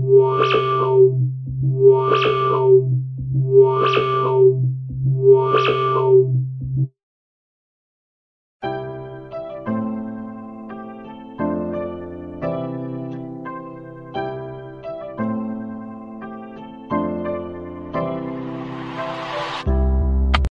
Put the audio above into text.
Wow. Wow.